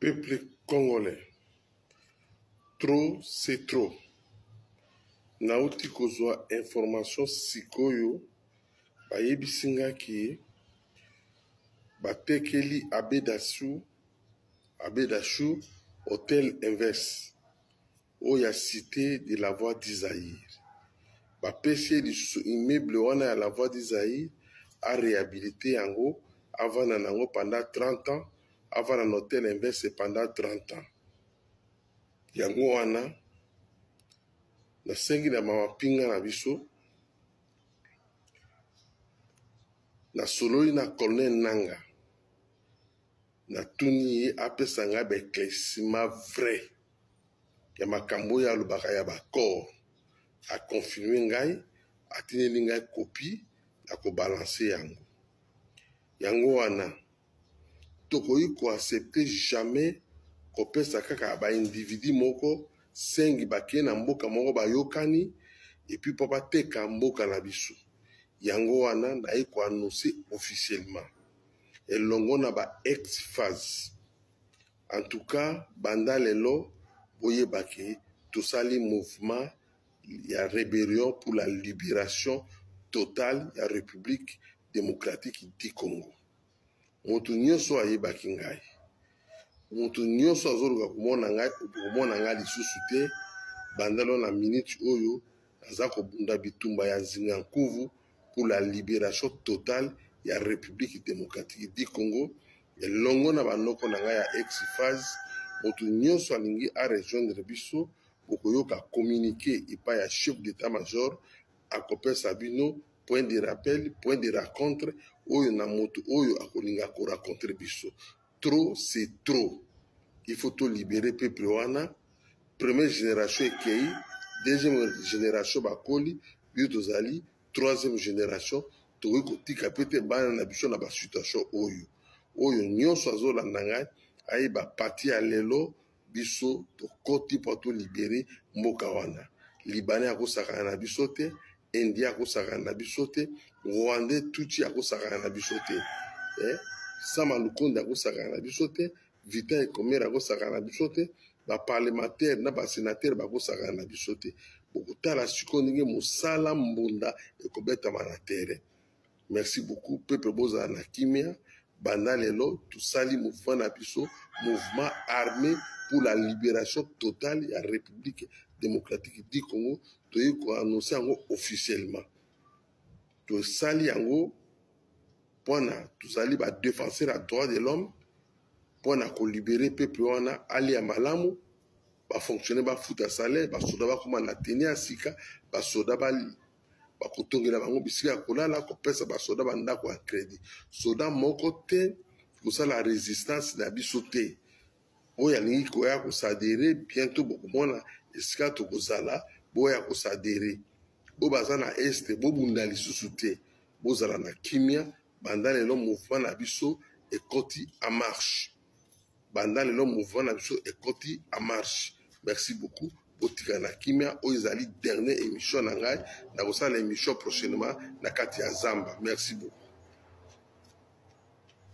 Peuple congolais, trop c'est trop. Nauti kozwa information sikoyo bayebisi nga ki batekeli Abedasou Abedachou hotel inverse oyo ya cite de la voix du zaïre bapesi ye lisusu immeuble wana ya la voix du zaïre arehabilite yango avanda na yango pendant 30 ans avanda na hotel investe pendant 30 ans yango wana nasengi na bamapinga na biso nasololi na colonel nanga natuni ye apesa ngai baeclaircissement vrai ya makambo oyo alobaka ya baccord akonfirme ngai atineli ngai kopi na kobalanse yango yango wana tokoki koaccepte jamais kopesa kaka baindividu moko sengi bakei na mboka moko bayokani epui mpo bateka mboka na biso yango wana naye koannonce officiellement elongo na ba ex phase En tout cas banda lelo boyeba ke tosali mouvement ya rebellion pour la liberation totale ya République démocratique du Congo. Moto nyonso ayebaki ngai, moto nyonso azoluka komona ngai, komona ngai lisusu te bandalo na minute oyo naza kobunda bitumba ya nzinga nkuvu pour la liberation totale ya République démocratique du Congo elongo na banoko na ngai ya exifaz moto nyonso alingi arejoindre biso bokoyoka communiqué epai ya chef d'état major akopesa bino point de rappel point de rencontre oyo na moto oyo akolinga korencontre biso trop c'est trop il faut to libérer peuple wana première génération ekei deuxième génération bakoli biso tozali troisième génération tokoki kotika mpe te bana na biso na basituation oyo oyo nyonso azolanda ngai ayeba pati ya lelo biso tokoti mpo to libere mboka wana libanais akosakana na biso te indien akosakana na biso te rwandais tutsi akosakana na biso te eh? sama lukonde akosakana na biso te vita ekomere akosakana na biso te baparlementaire na basenatere bakosakana na biso te bokotala sikoyo ndenge mosala mbunda ekobetama na terrain merci beaucoup peuple bozala na kimia banda lelo tosali mouvement na biso mouvement armé pour la libération totale ya république démocratique du congo toyei koannonce yango officiellement tosali yango mpona tozali badefenseur ya droit de l'homme mpona kolibere peuple wana alia malamu bafonctionnaire bafuta salaire basoda bakoma na teni ya sika basoda bakotongela bango bisika ya kolala kopesa basoda bandako ya credit soda moko te kosala resistance na biso te oyo alingi koya kosadere bientôt bokomona esika tokozala boya kosadere oyo baza na este bobunda lisusu te bozala na kimia banda lelo mouvement na biso ekoti en marche banda lelo mouvement na biso ekoti en marche merci beaucoup botika na kimia oyo ezali dernier émission na ngai nakosala na émission prochainement na kati ya zamba merci beaucoup